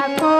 Jacob.